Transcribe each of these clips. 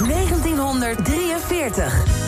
1943.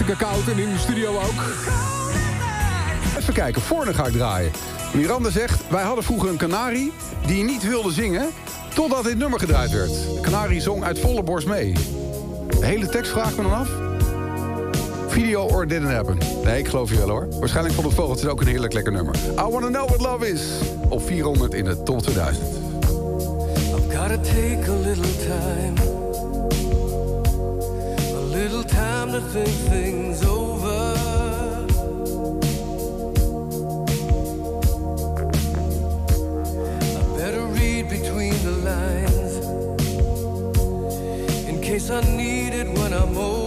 Hartstikke koud en in de studio ook. Even kijken, Voorne ga ik draaien. Miranda zegt, wij hadden vroeger een kanarie die niet wilde zingen... totdat dit nummer gedraaid werd. De kanarie zong uit volle borst mee. De hele tekst vraag ik me dan af. Video or didn't happen. Nee, ik geloof je wel hoor. Waarschijnlijk vond het vogeltje ook een heerlijk lekker nummer. I Wanna Know What Love Is. Op 400 in de top 2000. I've gotta take a little time. Little time to think things over. I better read between the lines. In case I need it when I'm older.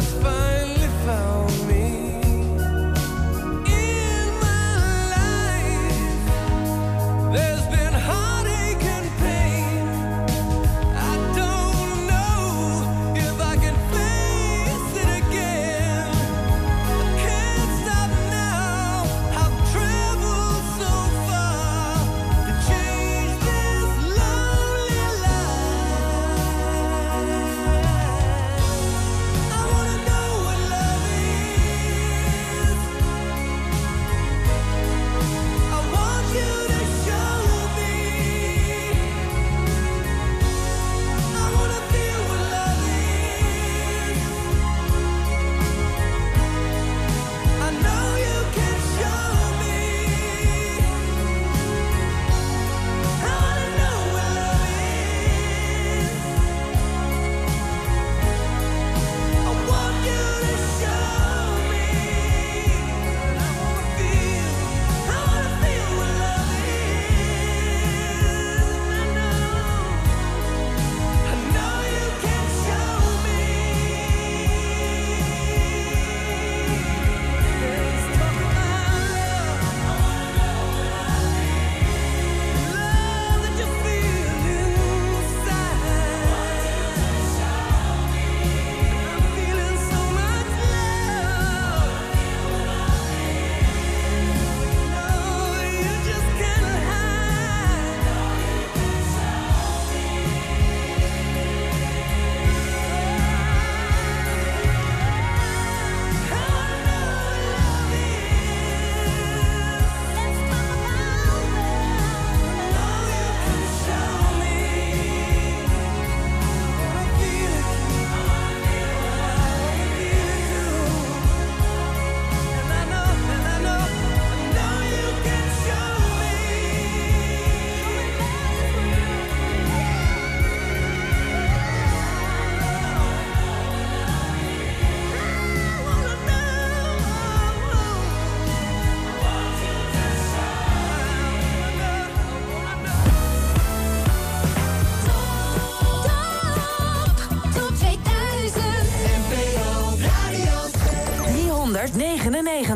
has finally found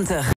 90.